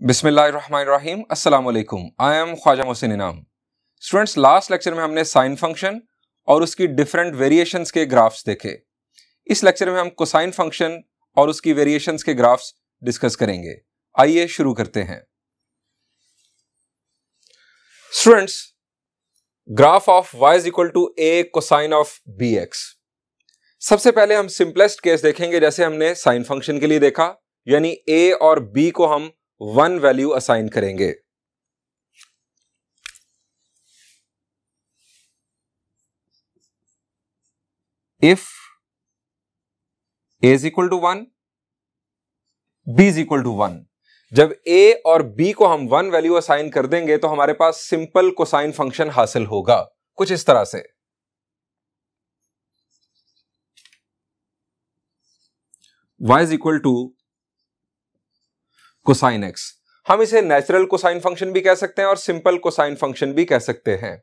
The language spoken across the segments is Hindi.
अस्सलाम वालेकुम आई एम ख्वाजा मोहसिन इनाम। स्टूडेंट्स लास्ट लेक्चर में हमने साइन फ़ंक्शन और उसकी डिफरेंट वेरिएशंस के ग्राफ्स देखे। इस लेक्चर में हम कोसाइन फ़ंक्शन और उसकी वेरिएशंस के ग्राफ्स डिस्कस करेंगे। आइए शुरू करते हैं। Students graph of y is equal to a cosine of b x सबसे पहले हम सिंपलेस्ट केस देखेंगे, जैसे हमने साइन फ़ंक्शन के लिए देखा, यानी a और b को हम वन वैल्यू असाइन करेंगे। If a is equal to one b is equal to one जब ए और बी को हम वन वैल्यू असाइन कर देंगे तो हमारे पास सिंपल कोसाइन फ़ंक्शन हासिल होगा, कुछ इस तरह से। Y is equal to cosine x हम इसे नेचुरल कोसाइन फ़ंक्शन भी कह सकते हैं और सिंपल कोसाइन फ़ंक्शन भी कह सकते हैं।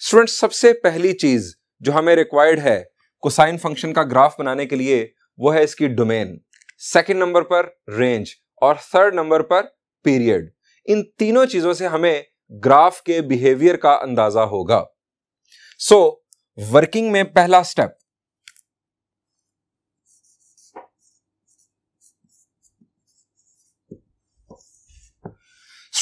स्टूडेंट्स सबसे पहली चीज़ जो हमें रिक्वायर्ड है कोसाइन फ़ंक्शन का ग्राफ बनाने के लिए वो है इसकी डोमेन सेकंड नंबर पर रेंज और थर्ड नंबर पर पीरियड इन तीनों चीज़ों से हमें ग्राफ के बिहेवियर का अंदाज़ा होगा। सो so, वर्किंग में पहला स्टेप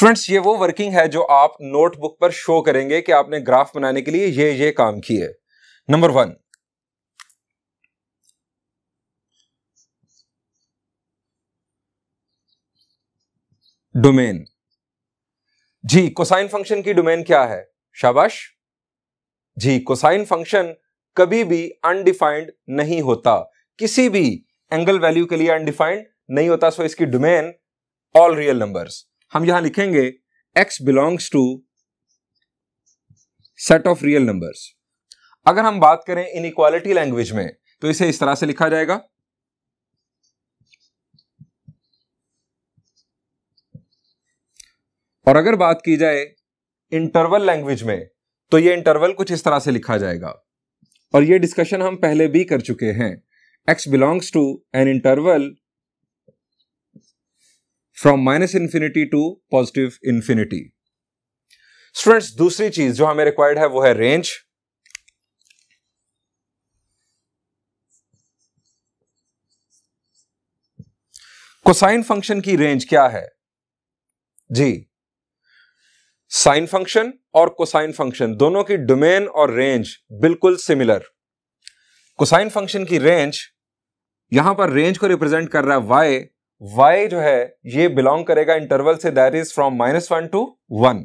स्टूडेंट्स ये वो वर्किंग है जो आप नोटबुक पर शो करेंगे कि आपने ग्राफ बनाने के लिए ये ये काम किए। नंबर वन डोमेन जी कोसाइन फ़ंक्शन की डोमेन क्या है? शाबाश। जी कोसाइन फ़ंक्शन कभी भी अनडिफाइंड नहीं होता। किसी भी एंगल वैल्यू के लिए अनडिफाइंड नहीं होता सो इसकी डोमेन ऑल रियल नंबर्स हम यहाँ लिखेंगे, x belongs to set of real numbers अगर हम बात करें इन इक्वालिटी लैंग्वेज में तो इसे इस तरह से लिखा जाएगा। और अगर बात की जाए इंटरवल लैंग्वेज में तो ये इंटरवल कुछ इस तरह से लिखा जाएगा। और ये डिस्कशन हम पहले भी कर चुके हैं। X belongs to an interval from minus infinity to positive infinity students दूसरी चीज़ जो हमें रिक्वायर्ड है, वो है रेंज कोसाइन फ़ंक्शन की रेंज क्या है? जी. साइन फ़ंक्शन और कोसाइन फ़ंक्शन दोनों की डोमेन और रेंज बिल्कुल सिमिलर कोसाइन फ़ंक्शन की रेंज यहाँ पर रेंज को रिप्रेजेंट कर रहा है वाई y जो है, ये बिलोंग करेगा इंटरवल से that is from minus one to one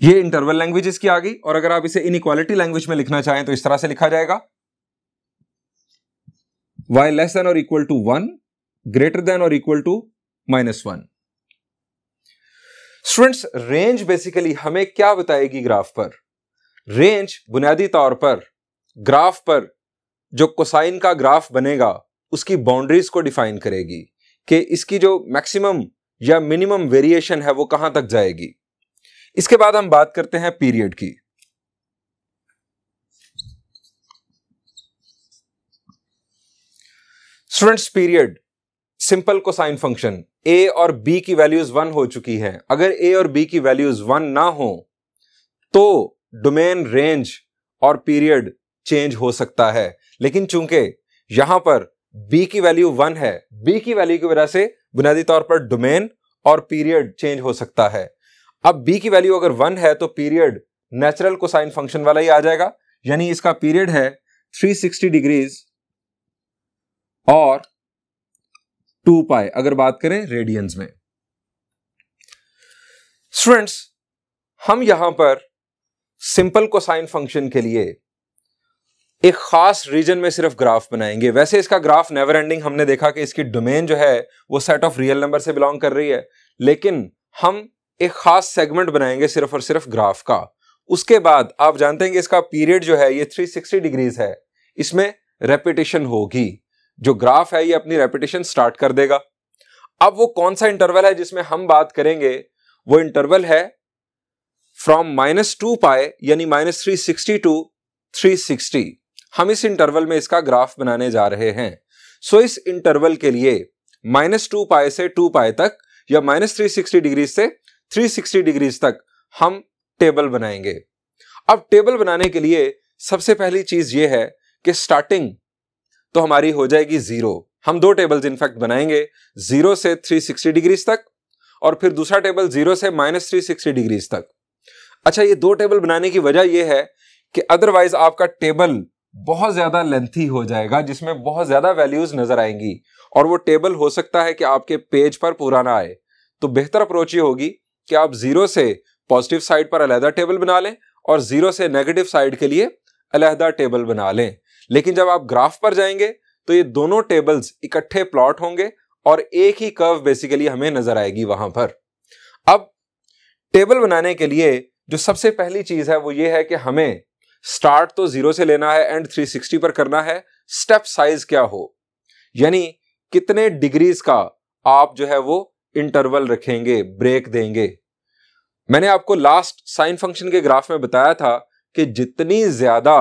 ये इंटरवल लैंग्वेज इसकी आ गई, और अगर आप इसे इनइक्वालिटी लैंग्वेज में लिखना चाहें तो इस तरह से लिखा जाएगा। Y लेस देन और equal to one greater than और equal to minus one students range basically हमें क्या बताएगी ग्राफ पर? रेंज बुनियादी तौर पर ग्राफ पर जो कोसाइन का ग्राफ बनेगा, उसकी बाउंड्रीज को डिफाइन करेगी कि इसकी जो मैक्सिमम या मिनिमम वेरिएशन है वो कहाँ तक जाएगी। इसके बाद हम बात करते हैं पीरियड की। Students period simple cosine function a और बी की वैल्यूज़ वन हो चुकी है। अगर ए और बी की वैल्यूज़ वन ना हो तो डोमेन रेंज और पीरियड चेंज हो सकता है। लेकिन चूँकि यहाँ पर बी की वैल्यू वन है बी की वैल्यू की वजह से बुनियादी तौर पर डोमेन और पीरियड चेंज हो सकता है। अब बी की वैल्यू अगर वन है तो पीरियड नेचुरल कोसाइन फ़ंक्शन वाला ही आ जाएगा। यानी इसका पीरियड है 360 डिग्रीज और टू पाई, अगर बात करें रेडियंस में। स्टूडेंट्स हम यहाँ पर सिंपल कोसाइन फ़ंक्शन के लिए एक खास रीजन में सिर्फ़ ग्राफ बनाएँगे। वैसे इसका ग्राफ नेवर एंडिंग हमने देखा कि इसकी डोमेन जो है, वो सेट ऑफ़ रियल नंबर से बिलोंग कर रही है। लेकिन हम एक खास सेगमेंट बनाएँगे सिर्फ़ और सिर्फ़ ग्राफ का। उसके बाद आप जानते हैं कि इसका पीरियड जो है, ये 360 डिग्रीज है। इसमें रेपिटेशन होगी। जो ग्राफ है, ये अपनी रेपिटेशन स्टार्ट कर देगा। अब वो कौन सा इंटरवल है जिसमें हम बात करेंगे? वो इंटरवल है फ्रॉम माइनस टू पाए यानी माइनस थ्री सिक्सटी टू 360 हम इस इंटरवल में इसका ग्राफ बनाने जा रहे हैं। सो इस इंटरवल के लिए माइनस टू पाए से टू पाए तक या माइनस थ्री सिक्सटी डिग्री से थ्री सिक्सटी डिग्रीज तक हम टेबल बनाएँगे। अब टेबल बनाने के लिए सबसे पहली चीज़ यह है कि स्टार्टिंग तो हमारी हो जाएगी ज़ीरो। हम दो टेबल्स इनफैक्ट बनाएँगे, ज़ीरो से 360 डिग्रीज तक और फिर दूसरा टेबल ज़ीरो से माइनस थ्री डिग्रीज तक। अच्छा ये दो टेबल बनाने की वजह यह है कि अदरवाइज़ आपका टेबल बहुत ज़्यादा लेंथी हो जाएगा, जिसमें बहुत ज़्यादा वैल्यूज़ नज़र आएँगी और वो टेबल हो सकता है कि आपके पेज पर पूरा ना आए। तो बेहतर अप्रोच ये होगी कि आप ज़ीरो से पॉजिटिव साइड पर अलहदा टेबल बना लें और ज़ीरो से नेगेटिव साइड के लिए अलहदा टेबल बना लें। लेकिन जब आप ग्राफ पर जाएँगे तो ये दोनों टेबल्स इकट्ठे प्लॉट होंगे और एक ही कर्व बेसिकली हमें नज़र आएगी वहाँ पर। अब टेबल बनाने के लिए जो सबसे पहली चीज़ है वो ये है कि हमें स्टार्ट तो ज़ीरो से लेना है एंड 360 पर करना है स्टेप साइज़ क्या हो? यानी कितने डिग्रीज का आप जो है वो इंटरवल रखेंगे ब्रेक देंगे। मैंने आपको लास्ट साइन फ़ंक्शन के ग्राफ में बताया था कि जितनी ज़्यादा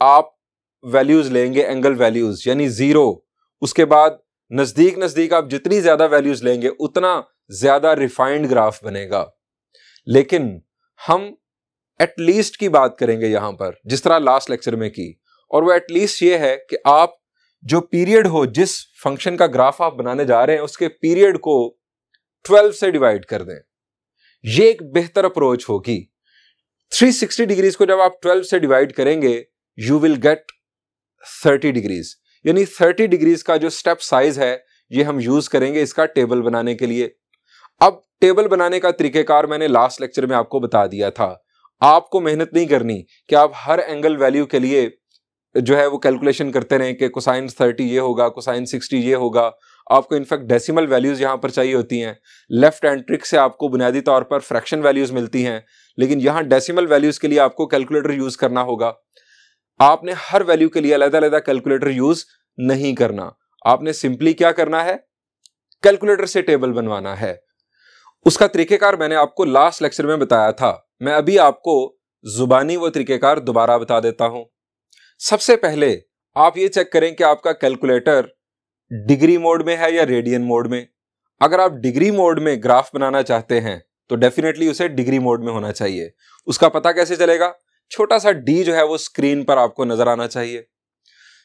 आप वैल्यूज़ लेंगे एंगल वैल्यूज़ यानी ज़ीरो उसके बाद नज़दीक नज़दीक आप जितनी ज़्यादा वैल्यूज़ लेंगे, उतना ज़्यादा रिफाइंड ग्राफ बनेगा। लेकिन हम एटलीस्ट की बात करेंगे यहाँ पर, जिस तरह लास्ट लेक्चर में की। और वो एटलीस्ट ये है कि आप जो पीरियड हो, जिस फ़ंक्शन का ग्राफ आप बनाने जा रहे हैं, उसके पीरियड को 12 से डिवाइड कर दें। ये एक बेहतर अप्रोच होगी। 360 डिग्रीज को जब आप 12 से डिवाइड करेंगे यू विल गेट 30 डिग्रीज। यानी 30 डिग्रीज का जो स्टेप साइज़ है, ये हम यूज़ करेंगे इसका टेबल बनाने के लिए। अब टेबल बनाने का तरीकेकार मैंने लास्ट लेक्चर में आपको बता दिया था। आपको मेहनत नहीं करनी कि आप हर एंगल वैल्यू के लिए जो है वो कैलकुलेशन करते रहें कि कोसाइन थर्टी ये होगा कोसाइन सिक्सटी ये होगा। आपको इनफैक्ट डेसिमल वैल्यूज़ यहाँ पर चाहिए होती हैं। लेफ़्ट एंड ट्रिक से आपको बुनियादी तौर पर फ्रैक्शन वैल्यूज़ मिलती हैं। लेकिन यहाँ डेसिमल वैल्यूज़ के लिए आपको कैलकुलेटर यूज़ करना होगा। आपने हर वैल्यू के लिए अलग अलग कैलकुलेटर यूज़ नहीं करना। आपने सिंपली क्या करना है? कैलकुलेटर से टेबल बनवाना है। उसका तरीकेकार मैंने आपको लास्ट लेक्चर में बताया था। मैं अभी आपको जुबानी वो तरीकेकार दोबारा बता देता हूँ। सबसे पहले आप ये चेक करें कि आपका कैलकुलेटर डिग्री मोड में है या रेडियन मोड में। अगर आप डिग्री मोड में ग्राफ बनाना चाहते हैं तो डेफिनेटली उसे डिग्री मोड में होना चाहिए। उसका पता कैसे चलेगा? छोटा सा डी जो है वो स्क्रीन पर आपको नज़र आना चाहिए।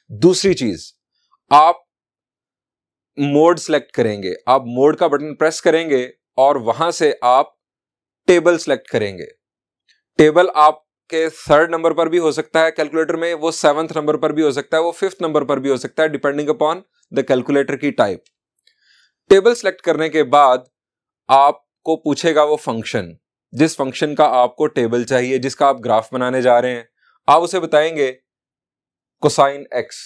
दूसरी चीज़, आप मोड सेलेक्ट करेंगे। आप मोड का बटन प्रेस करेंगे और वहाँ से आप टेबल सेलेक्ट करेंगे। टेबल आपके थर्ड नंबर पर भी हो सकता है कैलकुलेटर में, वो सेवंथ नंबर पर भी हो सकता है, वो फिफ्थ नंबर पर भी हो सकता है डिपेंडिंग अपॉन द कैलकुलेटर की टाइप टेबल सेलेक्ट करने के बाद आपको पूछेगा वो फ़ंक्शन जिस फ़ंक्शन का आपको टेबल चाहिए, जिसका आप ग्राफ बनाने जा रहे हैं, आप उसे बताएँगे कोसाइन एक्स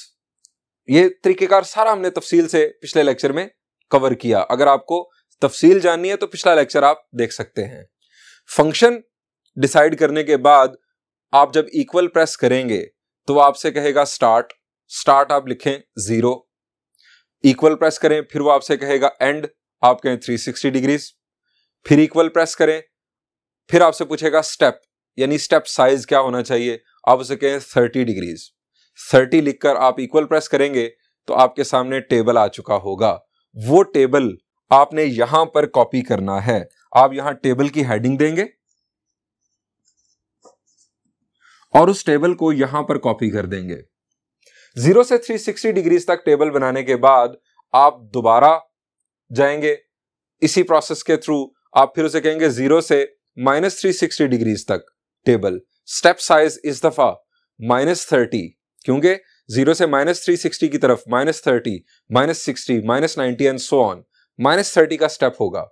ये तरीकेकार सारा हमने तफसील से पिछले लेक्चर में कवर किया। अगर आपको तफसील जाननी है तो पिछला लेक्चर आप देख सकते हैं। फ़ंक्शन डिसाइड करने के बाद आप जब इक्वल प्रेस करेंगे तो वो आपसे कहेगा स्टार्ट स्टार्ट आप लिखें ज़ीरो इक्वल प्रेस करें, फिर वो आपसे कहेगा एंड आप कहें 360 डिग्रीज फिर इक्वल प्रेस करें। फिर आपसे पूछेगा स्टेप यानी स्टेप साइज़ क्या होना चाहिए? आप उसे कहें 30 डिग्रीज 30 लिखकर आप इक्वल प्रेस करेंगे तो आपके सामने टेबल आ चुका होगा। वो टेबल आपने यहाँ पर कॉपी करना है। आप यहाँ टेबल की हेडिंग देंगे और उस टेबल को यहाँ पर कॉपी कर देंगे। ज़ीरो से 360 डिग्रीज तक टेबल बनाने के बाद आप दोबारा जाएँगे इसी प्रोसेस के थ्रू आप फिर उसे कहेंगे ज़ीरो से माइनस थ्री सिक्सटी डिग्रीज तक टेबल। स्टेप साइज़ इस दफ़ा माइनस थर्टी क्योंकि ज़ीरो से माइनस थ्री सिक्सटी की तरफ़ minus thirty minus sixty minus ninety and so on minus thirty का स्टेप होगा।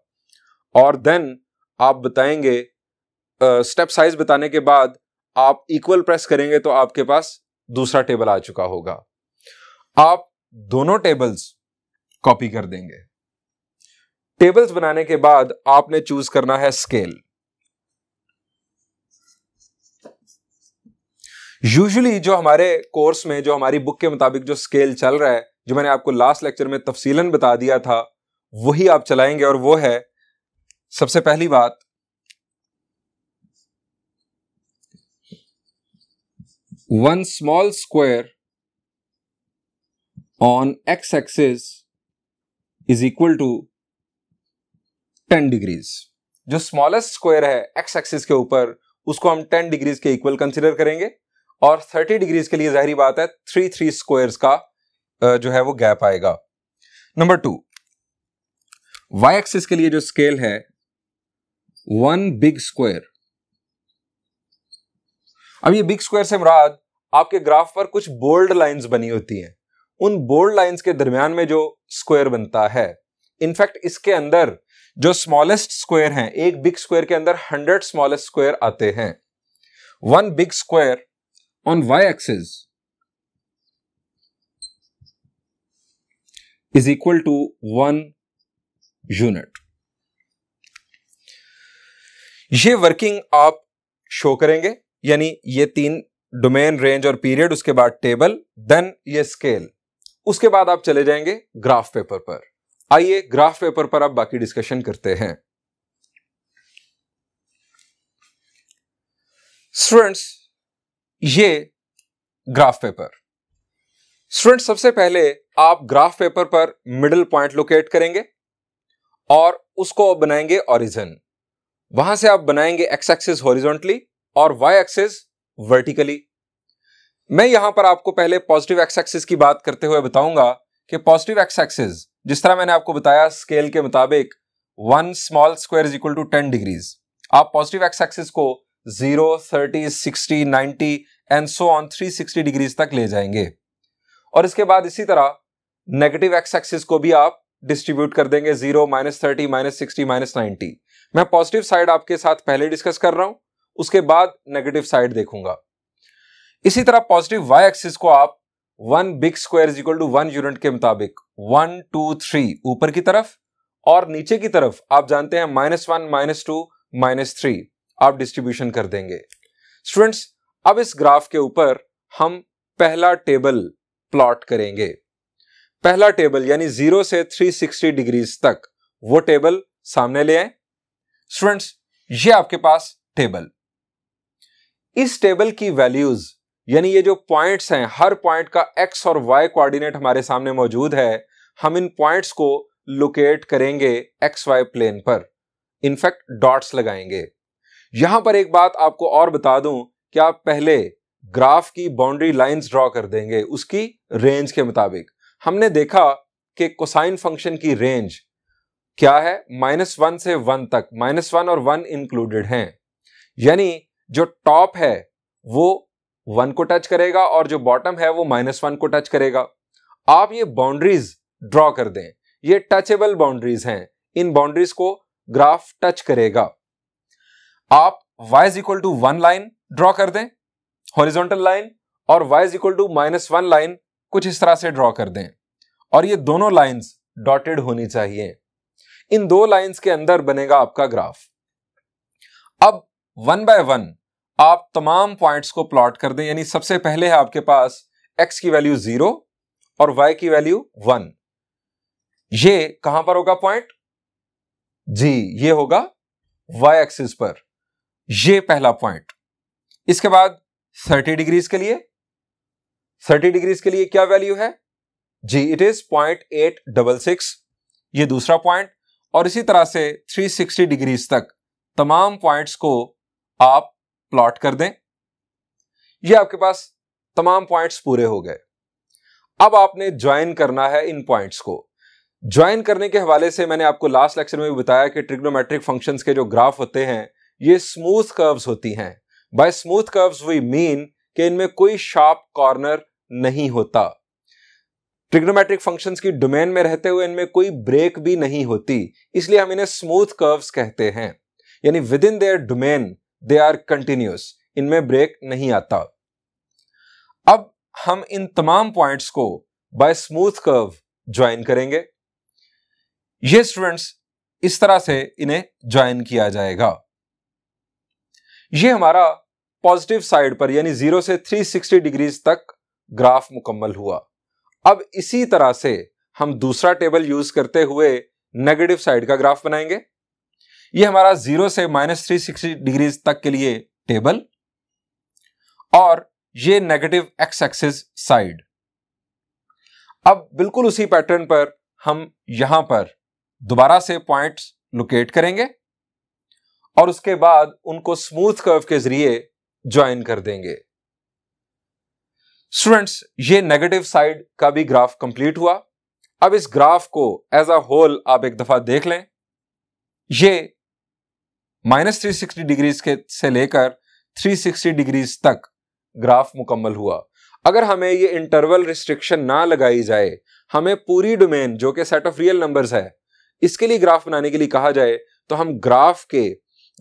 और देन आप बताएँगे स्टेप uh, साइज़ बताने के बाद आप इक्वल प्रेस करेंगे तो आपके पास दूसरा टेबल आ चुका होगा। आप दोनों टेबल्स कॉपी कर देंगे। टेबल्स बनाने के बाद आपने चूज़ करना है स्केल यूजुअली जो हमारे कोर्स में, जो हमारी बुक के मुताबिक जो स्केल चल रहा है, जो मैंने आपको लास्ट लेक्चर में तफसीलन बता दिया था, वही आप चलाएँगे और वो है, सबसे पहली बात one small square on x axis is equal to 10 degrees जो स्मॉलेस्ट स्क्वायर है एक्स एक्सिस के ऊपर, उसको हम टेन डिग्रीज के इक्वल कंसिडर करेंगे। और 30 डिग्रीज के लिए जाहरी बात है थ्री थ्री स्क्वायर्स का जो है वो गैप आएगा। नंबर टू वाई एक्सिस के लिए जो स्केल है वन बिग स्क्वायर अब ये बिग स्क्वायर से मुराद, आपके ग्राफ पर कुछ बोल्ड लाइंस बनी होती हैं। उन बोल्ड लाइंस के दरमियान में जो स्क्वायर बनता है इनफैक्ट इसके अंदर जो स्मॉलेस्ट स्क्वायर हैं, एक बिग स्क्वायर के अंदर हंड्रेड स्मॉलेस्ट स्क्वायर आते हैं। One big square y axis is equal to one unit ये वर्किंग आप शो करेंगे, यानी ये तीन डोमेन रेंज और पीरियड उसके बाद टेबल देन ये स्केल उसके बाद आप चले जाएँगे ग्राफ पेपर पर. आइए ग्राफ पेपर पर आप बाकी डिस्कशन करते हैं। स्टूडेंट्स ये ग्राफ पेपर स्टूडेंट सबसे पहले आप ग्राफ पेपर पर मिडिल पॉइंट लोकेट करेंगे और उसको बनाएँगे ओरिजन वहाँ से आप बनाएँगे एक्स एक्सिस हॉरिजॉन्टली और वाई एक्सिस वर्टिकली मैं यहाँ पर आपको पहले पॉजिटिव एक्स एक्सिस की बात करते हुए बताऊँगा कि पॉजिटिव एक्स एक्सिस जिस तरह मैंने आपको बताया स्केल के मुताबिक one small square is equal to ten degrees आप पॉजिटिव एक्स एक्सिस को zero thirty sixty ninety and so on three sixty degrees तक ले जाएँगे। और इसके बाद इसी तरह नेगेटिव एक्स एक्सिस को भी आप डिस्ट्रीब्यूट कर देंगे zero minus thirty minus sixty minus ninety मैं पॉजिटिव साइड आपके साथ पहले डिस्कस कर रहा हूँ, उसके बाद नेगेटिव साइड देखूँगा। इसी तरह पॉजिटिव वाई एक्सिस को आप one big square is equal to one unit के मुताबिक वन टू थ्री ऊपर की तरफ़ और नीचे की तरफ़, आप जानते हैं minus one minus two minus three आप डिस्ट्रीब्यूशन कर देंगे। स्टूडेंट्स अब इस ग्राफ के ऊपर हम पहला टेबल प्लॉट करेंगे। पहला टेबल यानी ज़ीरो से 360 डिग्रीज तक, वो टेबल सामने ले आए। स्टूडेंट्स ये आपके पास टेबल इस टेबल की वैल्यूज़ यानी ये जो पॉइंट्स हैं, हर पॉइंट का एक्स और वाई कोऑर्डिनेट हमारे सामने मौजूद है, हम इन पॉइंट्स को लोकेट करेंगे एक्स वाई प्लेन पर इनफैक्ट डॉट्स लगाएँगे। यहाँ पर एक बात आपको और बता दूँ, कि आप पहले ग्राफ की बाउंड्री लाइंस ड्रॉ कर देंगे, उसकी रेंज के मुताबिक। हमने देखा कि कोसाइन फ़ंक्शन की रेंज क्या है? माइनस वन से वन तक माइनस वन और वन इंक्लूडेड हैं। यानी जो टॉप है, वो वन को टच करेगा और जो बॉटम है, वो माइनस वन को टच करेगा। आप ये बाउंड्रीज ड्रॉ कर दें। ये टचेबल बाउंड्रीज हैं। इन बाउंड्रीज को ग्राफ टच करेगा। आप y is equal to one line draw कर दें हॉरिजॉन्टल लाइन और y is equal to minus one line कुछ इस तरह से ड्रॉ कर दें। और ये दोनों लाइंस डॉटेड होनी चाहिए। इन दो लाइंस के अंदर बनेगा आपका ग्राफ अब वन बाय वन आप तमाम पॉइंट्स को प्लॉट कर दें, यानी सबसे पहले है आपके पास x की वैल्यू ज़ीरो और y की वैल्यू वन ये कहाँ पर होगा पॉइंट जी, ये होगा y एक्सिस पर। ये पहला पॉइंट इसके बाद 30 डिग्रीज के लिए 30 डिग्रीज के लिए क्या वैल्यू है? जी it is point eight double six ये दूसरा पॉइंट और इसी तरह से 360 डिग्रीज तक तमाम पॉइंट्स को आप प्लॉट कर दें। ये आपके पास तमाम पॉइंट्स पूरे हो गए। अब आपने ज्वाइन करना है इन पॉइंट्स को। ज्वाइन करने के हवाले से मैंने आपको लास्ट लेक्चर में भी बताया कि ट्रिग्नोमेट्रिक फ़ंक्शंस के जो ग्राफ होते हैं ये स्मूथ कर्व्स होती हैं। By smooth curves we mean कि इनमें कोई शार्प कॉर्नर नहीं होता। ट्रिग्नोमेट्रिक फ़ंक्शंस की डोमेन में रहते हुए इनमें कोई ब्रेक भी नहीं होती। इसलिए हम इन्हें स्मूथ कर्व्स कहते हैं। यानी with in their domain they are continuous इनमें ब्रेक नहीं आता। अब हम इन तमाम पॉइंट्स को बाय स्मूथ कर्व ज्वाइन करेंगे। ये स्टूडेंट्स इस तरह से इन्हें ज्वाइन किया जाएगा। ये हमारा पॉजिटिव साइड पर, यानी ज़ीरो से 360 डिग्रीज तक ग्राफ मुकम्मल हुआ। अब इसी तरह से हम दूसरा टेबल यूज़ करते हुए नेगेटिव साइड का ग्राफ बनाएँगे। ये हमारा ज़ीरो से माइनस थ्री सिक्सटी डिग्रीज तक के लिए टेबल और ये नेगेटिव एक्स एक्सिस साइड अब बिल्कुल उसी पैटर्न पर हम यहाँ पर दोबारा से पॉइंट्स लोकेट करेंगे। और उसके बाद उनको स्मूथ कर्व के ज़रिए ज्वाइन कर देंगे। स्टूडेंट्स ये नेगेटिव साइड का भी ग्राफ कंप्लीट हुआ। अब इस ग्राफ को एज अ होल आप एक दफ़ा देख लें। ये माइनस थ्री सिक्सटी डिग्रीज के से लेकर थ्री सिक्सटी डिग्रीज तक ग्राफ मुकम्मल हुआ। अगर हमें ये इंटरवल रिस्ट्रिक्शन ना लगाई जाए, हमें पूरी डोमेन जो कि सेट ऑफ़ रियल नंबर्स है, इसके लिए ग्राफ बनाने के लिए कहा जाए तो हम ग्राफ के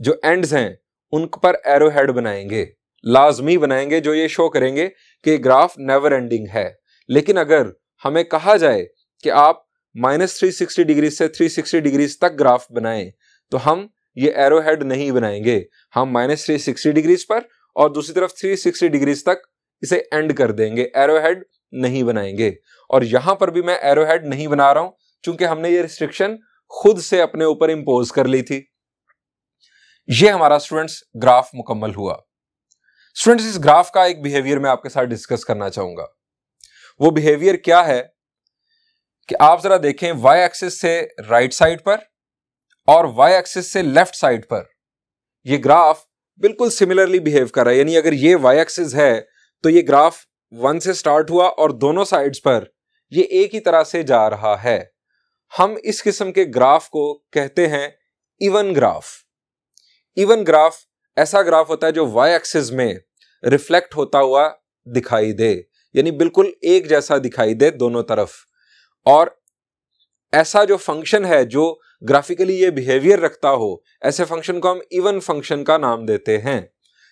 जो एंड्स हैं, उन पर एरो हेड बनाएँगे, लाजमी बनाएँगे, जो ये शो करेंगे कि ग्राफ नेवर एंडिंग है। लेकिन अगर हमें कहा जाए कि आप माइनस थ्री सिक्सटी डिग्री से थ्री सिक्सटी डिग्री तक ग्राफ बनाएँ तो हम ये एरो हेड नहीं बनाएँगे। हम माइनस थ्री सिक्सटी डिग्रीज पर और दूसरी तरफ़ थ्री सिक्सटी डिग्रीज तक इसे एंड कर देंगे। एरो हेड नहीं बनाएँगे। और यहाँ पर भी मैं एरो हेड नहीं बना रहा हूँ क्योंकि हमने ये रिस्ट्रिक्शन खुद से अपने ऊपर इंपोज कर ली थी। ये हमारा स्टूडेंट्स ग्राफ मुकम्मल हुआ। स्टूडेंट्स इस ग्राफ का एक बिहेवियर मैं आपके साथ डिस्कस करना चाहूँगा। वो बिहेवियर क्या है? कि आप जरा देखें वाई एक्सिस से राइट right साइड पर और वाई एक्सिस से लेफ़्ट साइड पर। ये ग्राफ बिल्कुल सिमिलरली बिहेव कर रहा है। यानी अगर ये वाई एक्सिस है तो ये ग्राफ वन से स्टार्ट हुआ और दोनों साइड्स पर ये एक ही तरह से जा रहा है। हम इस किस्म के ग्राफ को कहते हैं इवन ग्राफ इवन ग्राफ ऐसा ग्राफ होता है जो वाई एक्सिस में रिफ्लेक्ट होता हुआ दिखाई दे। यानी बिल्कुल एक जैसा दिखाई दे दोनों तरफ़। और ऐसा जो फ़ंक्शन है, जो ग्राफिकली ये बिहेवियर रखता हो, ऐसे फ़ंक्शन को हम इवन फ़ंक्शन का नाम देते हैं,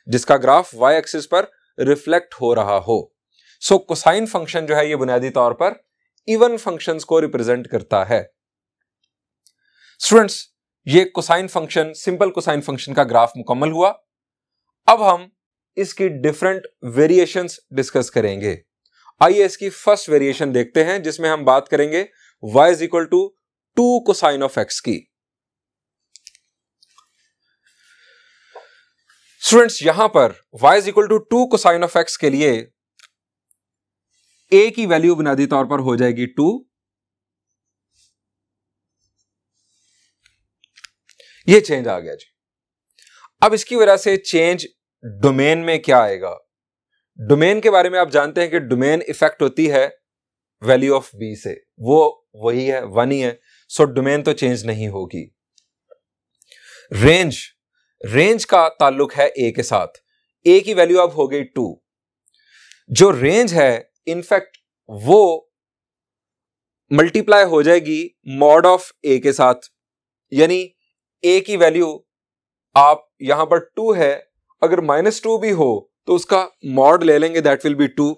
जिसका ग्राफ वाई एक्सिस पर रिफ्लेक्ट हो रहा हो। सो कोसाइन फ़ंक्शन जो है ये बुनियादी तौर पर इवन फ़ंक्शंस को रिप्रेजेंट करता है। स्टूडेंट्स ये cosine function simple cosine function का ग्राफ मुकम्मल हुआ। अब हम इसकी डिफरेंट वेरिएशंस डिस्कस करेंगे। आइए इसकी फ़र्स्ट वेरिएशन देखते हैं, जिसमें हम बात करेंगे y is equal to two cosine of x की। स्टूडेंट्स यहाँ पर y is equal to two cosine of x के लिए a की वैल्यू बुनियादी तौर पर हो जाएगी टू ये चेंज आ गया जी। अब इसकी वजह से चेंज डोमेन में क्या आएगा? डोमेन के बारे में आप जानते हैं कि डोमेन इफ़ेक्ट होती है वैल्यू ऑफ़ बी से। वो वही है वन ही है। सो डोमेन तो चेंज नहीं होगी। रेंज रेंज का ताल्लुक है ए के साथ। ए की वैल्यू अब हो गई टू जो रेंज है इनफैक्ट वो मल्टीप्लाई हो जाएगी मॉड ऑफ़ ए के साथ। यानी ए की वैल्यू आप यहाँ पर टू है, अगर माइनस टू भी हो तो उसका मॉड ले लेंगे दैट विल बी टू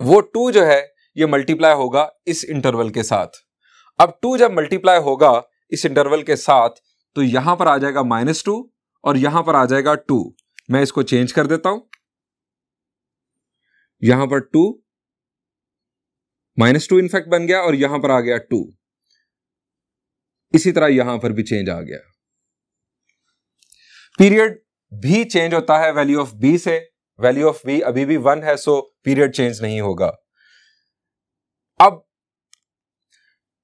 वो टू जो है, ये मल्टीप्लाई होगा इस इंटरवल के साथ. अब टू जब मल्टीप्लाई होगा इस इंटरवल के साथ तो यहाँ पर आ जाएगा माइनस टू और यहाँ पर आ जाएगा टू मैं इसको चेंज कर देता हूँ. यहाँ पर टू माइनस टू इनफैक्ट बन गया और यहाँ पर आ गया टू इसी तरह यहाँ पर भी चेंज आ गया। पीरियड भी चेंज होता है वैल्यू ऑफ़ बी से वैल्यू ऑफ़ बी अभी भी वन है सो पीरियड चेंज नहीं होगा। अब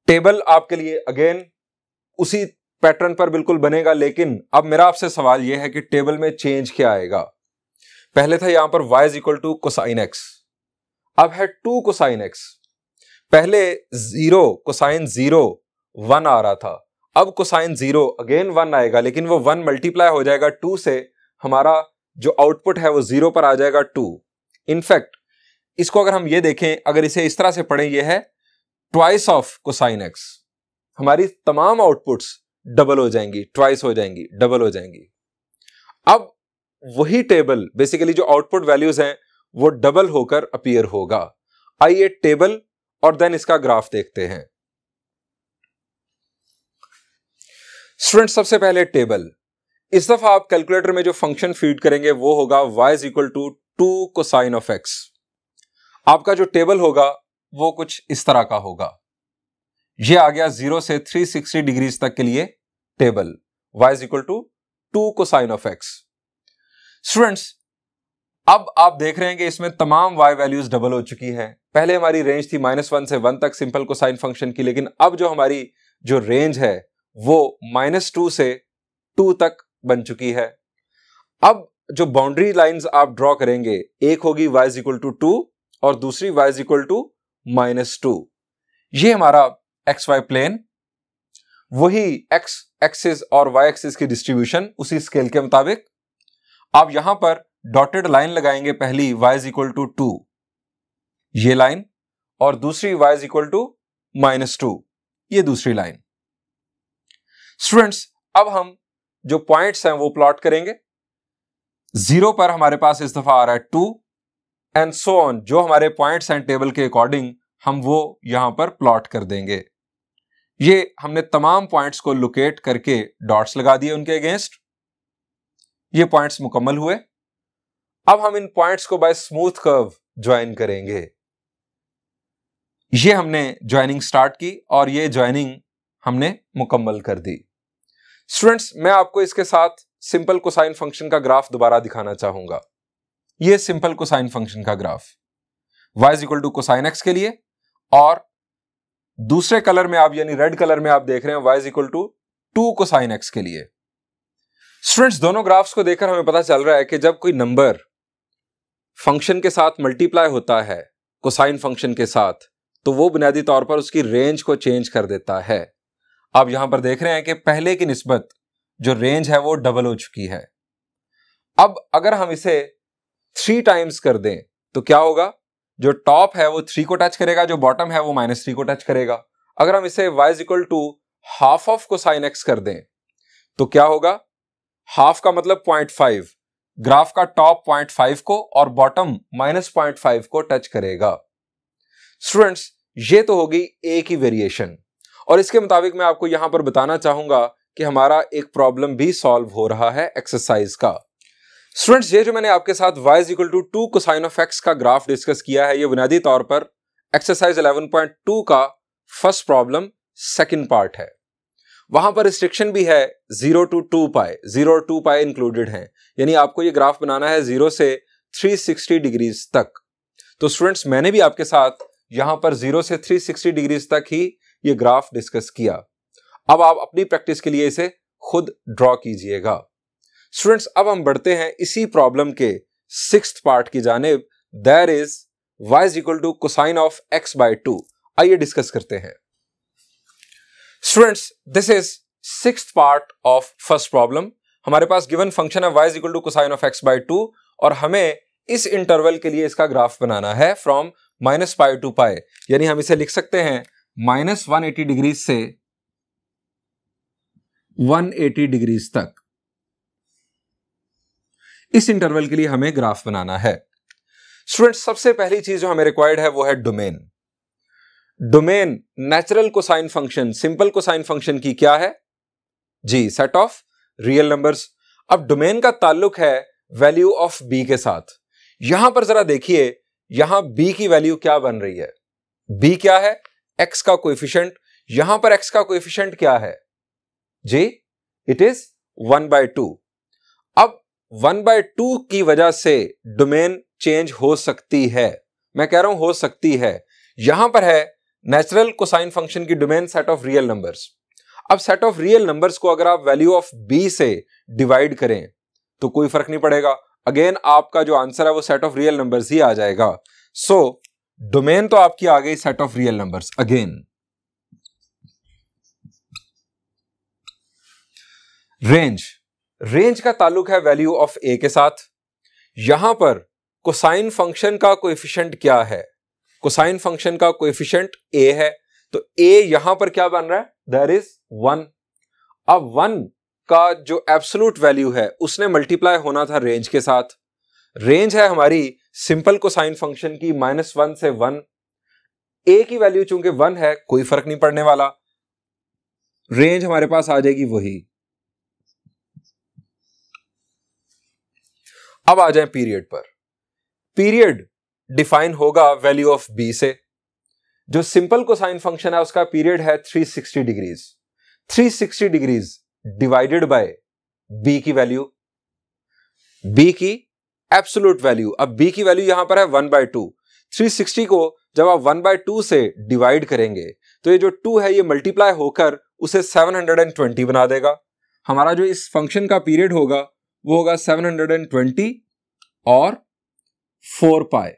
टेबल आपके लिए अगेन उसी पैटर्न पर बिल्कुल बनेगा, लेकिन अब मेरा आपसे सवाल यह है कि टेबल में चेंज क्या आएगा? पहले था यहाँ पर y is equal to cosine x अब है टू कोसाइन एक्स पहले ज़ीरो कोसाइन ज़ीरो वन आ रहा था। अब कोसाइन ज़ीरो अगेन वन आएगा, लेकिन वो वन मल्टीप्लाई हो जाएगा टू से हमारा जो आउटपुट है वो ज़ीरो पर आ जाएगा टू इनफैक्ट इसको अगर हम ये देखें, अगर इसे इस तरह से पढ़ें, ये है ट्वाइस ऑफ़ कोसाइन एक्स हमारी तमाम आउटपुट्स डबल हो जाएँगी ट्वाइस हो जाएँगी डबल हो जाएँगी। अब वही टेबल बेसिकली जो आउटपुट वैल्यूज़ हैं, वो डबल होकर अपीयर होगा। आइए टेबल और देन इसका ग्राफ देखते हैं। स्टूडेंट सबसे पहले टेबल इस दफ़ा आप कैलकुलेटर में जो फ़ंक्शन फ़ीड करेंगे, वो होगा y is equal to two cosine of x आपका जो टेबल होगा, वो कुछ इस तरह का होगा. ये आ गया ज़ीरो से 360 डिग्रीज तक के लिए table y is equal to two cosine of x students अब आप देख रहे हैं कि इसमें तमाम वाई वैल्यूज़ डबल हो चुकी हैं. पहले हमारी रेंज थी माइनस वन से वन तक सिंपल को साइन फ़ंक्शन की, लेकिन अब जो हमारी जो रेंज है वो माइनस टू से टू तक बन चुकी है। अब जो बाउंड्री लाइंस आप ड्रॉ करेंगे, एक होगी y is equal to two और दूसरी y is equal to minus two ये हमारा एक्स वाई प्लेन वही एक्स एक्सिस और वाई एक्सिस की डिस्ट्रीब्यूशन उसी स्केल के मुताबिक। आप यहाँ पर डॉटेड लाइन लगाएँगे पहली y is equal to two ये लाइन और दूसरी y is equal to minus two ये दूसरी लाइन स्टूडेंट्स अब हम जो पॉइंट्स हैं वो प्लॉट करेंगे। ज़ीरो पर हमारे पास इस दफ़ा आ रहा है टू एंड सो ऑन जो हमारे पॉइंट्स हैं टेबल के अकॉर्डिंग हम वो यहाँ पर प्लॉट कर देंगे। ये हमने तमाम पॉइंट्स को लोकेट करके डॉट्स लगा दिए उनके अगेंस्ट ये पॉइंट्स मुकम्मल हुए। अब हम इन पॉइंट्स को बाय स्मूथ कर्व ज्वाइन करेंगे। ये हमने ज्वाइनिंग स्टार्ट की और ये ज्वाइनिंग हमने मुकम्मल कर दी। स्टूडेंट्स मैं आपको इसके साथ सिंपल कोसाइन फ़ंक्शन का ग्राफ दोबारा दिखाना चाहूँगा। ये सिंपल कोसाइन फ़ंक्शन का graph y is equal to cosine x के लिए और दूसरे कलर में आप, यानी रेड कलर में आप देख रहे हैं, y is equal to two cosine x के लिए। स्टूडेंट्स दोनों ग्राफ्स को देखकर हमें पता चल रहा है कि जब कोई नंबर फ़ंक्शन के साथ मल्टीप्लाई होता है कोसाइन फ़ंक्शन के साथ तो वो बुनियादी तौर पर उसकी रेंज को चेंज कर देता है। आप यहाँ पर देख रहे हैं कि पहले की निस्बत जो रेंज है वो डबल हो चुकी है। अब अगर हम इसे थ्री टाइम्स कर दें तो क्या होगा? जो टॉप है वो थ्री को टच करेगा, जो बॉटम है वो माइनस थ्री को टच करेगा। अगर हम इसे y is equal to half of cosine x कर दें तो क्या होगा? हाफ़ का मतलब पॉइंट फाइव ग्राफ का टॉप पॉइंट फाइव को और बॉटम माइनस पॉइंट फाइव को टच करेगा। स्टूडेंट्स ये तो होगी ए की वेरिएशन और इसके मुताबिक मैं आपको यहाँ पर बताना चाहूँगा कि हमारा एक प्रॉब्लम भी सॉल्व हो रहा है एक्सरसाइज का। स्टूडेंट्स ये जो मैंने आपके साथ y is equal to two cosine of x का ग्राफ डिस्कस किया है, ये बुनियादी तौर पर एक्सरसाइज 11.2 का फ़र्स्ट प्रॉब्लम सेकंड पार्ट है। वहाँ पर रिस्ट्रिक्शन भी है zero to two pi zero to pi included है। यानी आपको ये ग्राफ बनाना है ज़ीरो से 360 डिग्रीज तक। तो स्टूडेंट्स मैंने भी आपके साथ यहाँ पर ज़ीरो से 360 डिग्रीज तक ही ये ग्राफ डिस्कस किया। अब आप अपनी प्रैक्टिस के लिए इसे खुद ड्रॉ कीजिएगा। स्टूडेंट्स, अब हम बढ़ते हैं इसी प्रॉब्लम के सिक्स पार्ट की जानेब। There is y is equal to cosine of x by two आइए डिस्कस करते हैं। Students this is six part of first problem हमारे पास गिवन फ़ंक्शन है y is equal to cosine of x by two और हमें इस इंटरवल के लिए इसका ग्राफ बनाना है from minus pi to pi यानी हम इसे लिख सकते हैं माइनस वन एटी डिग्रीज से 180 डिग्रीज तक। इस इंटरवल के लिए हमें ग्राफ बनाना है। स्टूडेंट सबसे पहली चीज़ जो हमें रिक्वायर्ड है, वो है domain domain natural cosine function simple cosine function की क्या है? जी सेट ऑफ़ रियल नंबर्स अब डोमेन का ताल्लुक है वैल्यू ऑफ़ बी के साथ। यहाँ पर जरा देखिए, यहाँ बी की वैल्यू क्या बन रही है? बी क्या है? एक्स का कोएफिशिएंट यहाँ पर एक्स का कोएफिशिएंट क्या है? जी it is one by two अब वन बाय टू की वजह से डोमेन चेंज हो सकती है। मैं कह रहा हूँ हो सकती है। यहाँ पर है नेचुरल कोसाइन फ़ंक्शन की domain set of real numbers अब सेट ऑफ़ रियल नंबर्स को अगर आप वैल्यू ऑफ़ बी से डिवाइड करें तो कोई फ़र्क नहीं पड़ेगा। अगेन आपका जो आंसर है वो सेट ऑफ़ रियल नंबर्स ही आ जाएगा। सो so, डोमेन तो आपकी आ गई set of real numbers again range range का ताल्लुक है वैल्यू ऑफ़ ए के साथ. यहाँ पर कोसाइन फ़ंक्शन का कोएफिशिएंट क्या है? कोसाइन फ़ंक्शन का कोएफिशिएंट ए है. तो ए यहाँ पर क्या बन रहा है? देर इज़ वन अब वन का जो एब्सोलूट वैल्यू है, उसने मल्टीप्लाई होना था रेंज के साथ. रेंज है हमारी सिंपल कोसाइन फ़ंक्शन की माइनस वन से वन ए की वैल्यू चूँकि वन है, कोई फ़र्क नहीं पड़ने वाला। रेंज हमारे पास आ जाएगी वही। अब आ जाए पीरियड पर। पीरियड डिफाइन होगा वैल्यू ऑफ़ बी से। जो सिंपल कोसाइन फ़ंक्शन है, उसका पीरियड है 360 degrees 360 degrees divided by b की वैल्यू बी की एब्सोलूट वैल्यू अब बी की वैल्यू यहाँ पर है one by two three sixty को जब आप वन बाय टू से डिवाइड करेंगे तो ये जो टू है, ये मल्टीप्लाई होकर उसे सेवन हंड्रेड एंड ट्वेंटी बना देगा। हमारा जो इस फ़ंक्शन का पीरियड होगा, वो होगा सेवन हंड्रेड एंड ट्वेंटी और फोर पाए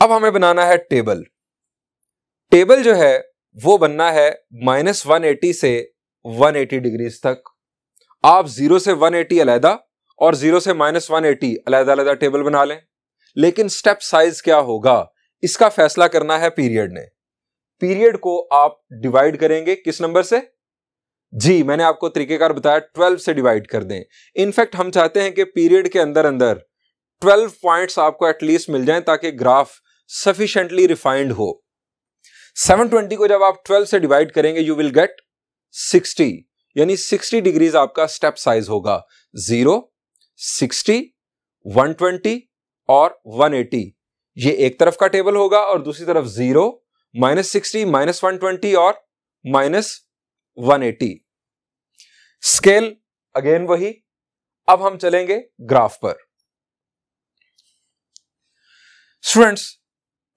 अब हमें बनाना है टेबल टेबल जो है, वो बनना है माइनस वन एटी से वन एटी डिग्रीज तक। आप ज़ीरो से वन एटी अलहदा और ज़ीरो से माइनस वन एटी अलहदा अलहदा टेबल बना लें। लेकिन स्टेप साइज़ क्या होगा? इसका फैसला करना है पीरियड ने। पीरियड को आप डिवाइड करेंगे किस नंबर से? जी, मैंने आपको तरीकेकार बताया 12 से डिवाइड कर दें। इनफैक्ट हम चाहते हैं कि पीरियड के अंदर अंदर 12 पॉइंट्स आपको एटलीस्ट मिल जाएँ ताकि ग्राफ सफिशेंटली रिफाइंड हो। 720 को जब आप 12 से डिवाइड करेंगे यू विल गेट 60 यानी 60 डिग्रीज आपका स्टेप साइज़ होगा। ज़ीरो 60 120 और 180 ये एक तरफ़ का टेबल होगा और दूसरी तरफ़ zero, minus sixty, minus one twenty और minus one eighty. Scale again वही। अब हम चलेंगे ग्राफ पर। स्टूडेंट्स,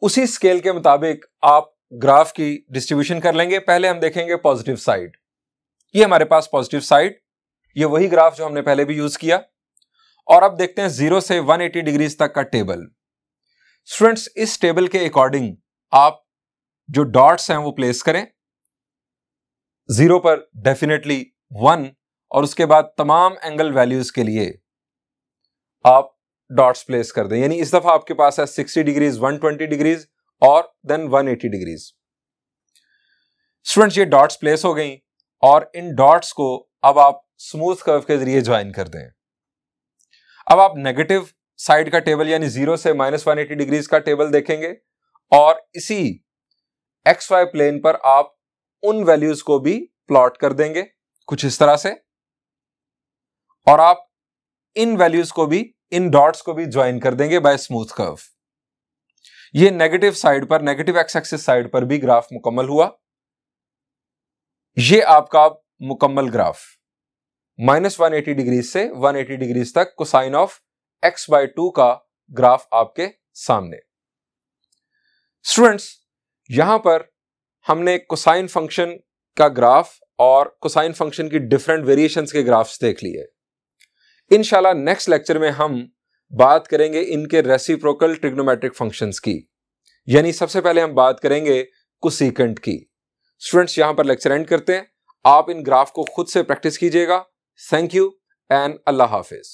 उसी स्केल के मुताबिक आप ग्राफ की डिस्ट्रीब्यूशन कर लेंगे। पहले हम देखेंगे पॉजिटिव साइड। ये हमारे पास पॉजिटिव साइड ये वही ग्राफ जो हमने पहले भी यूज़ किया। और अब देखते हैं ज़ीरो से 180 डिग्रीज तक का टेबल स्टूडेंट्स इस टेबल के अकॉर्डिंग आप जो डॉट्स हैं वो प्लेस करें। ज़ीरो पर डेफिनेटली वन और उसके बाद तमाम एंगल वैल्यूज़ के लिए आप डॉट्स प्लेस कर दें। यानी इस दफ़ा आपके पास है 60 डिग्रीज 120 डिग्रीज और देन 180 डिग्रीज स्टूडेंट्स ये डॉट्स प्लेस हो गई। और इन डॉट्स को अब आप स्मूथ कर्व के ज़रिए ज्वाइन कर दें। अब आप नेगेटिव साइड का टेबल यानी ज़ीरो से माइनस वन एटी डिग्रीज का टेबल देखेंगे और इसी एक्स वाई प्लेन पर आप उन वैल्यूज़ को भी प्लॉट कर देंगे कुछ इस तरह से। और आप इन वैल्यूज़ को भी, इन डॉट्स को भी ज्वाइन कर देंगे बाय स्मूथ कर्व। ये नेगेटिव साइड पर, नेगेटिव एक्स एक्सिस साइड पर भी ग्राफ मुकम्मल हुआ। ये आपका मुकम्मल graph. Minus one eighty degrees से वन एटी डिग्रीज तक cosine of x by two का ग्राफ आपके सामने। स्टूडेंट्स, यहाँ पर हमने कोसाइन फ़ंक्शन का ग्राफ और कोसाइन फ़ंक्शन की डिफरेंट वेरिएशंस के ग्राफ्स देख लिए। इनशाला नेक्स्ट लेक्चर में हम बात करेंगे इनके रेसिप्रोकल ट्रिग्नोमेट्रिक फ़ंक्शंस की। यानी सबसे पहले हम बात करेंगे कुसीकेंट की। स्टूडेंट्स यहाँ पर लेक्चर एंड करते हैं। आप इन ग्राफ को खुद से प्रैक्टिस कीजिएगा। थैंक यू एंड अल्लाह हाफिज